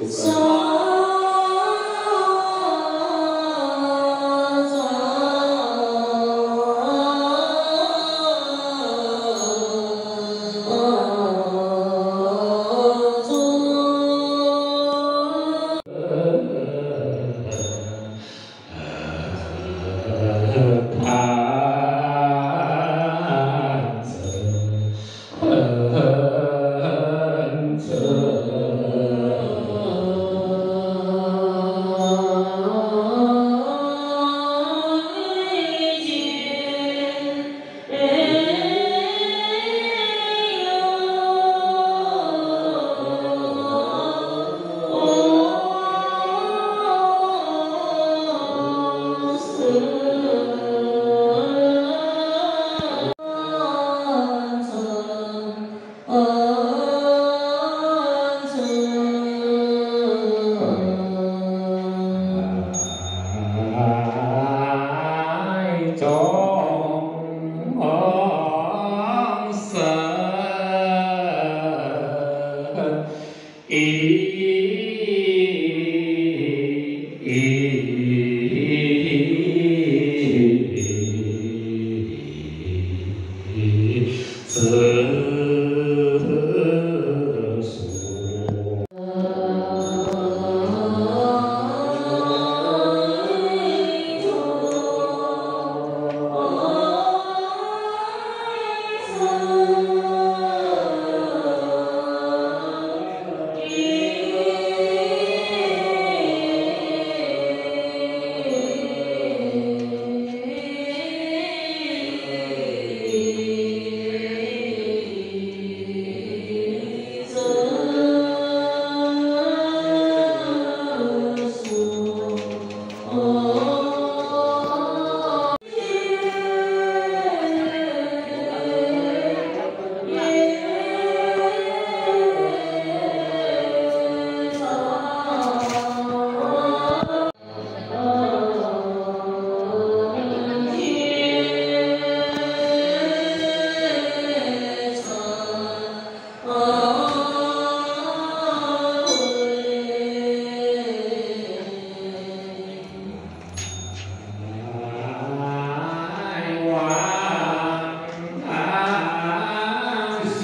cuộc đời uh, the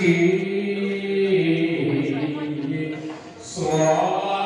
ti. Só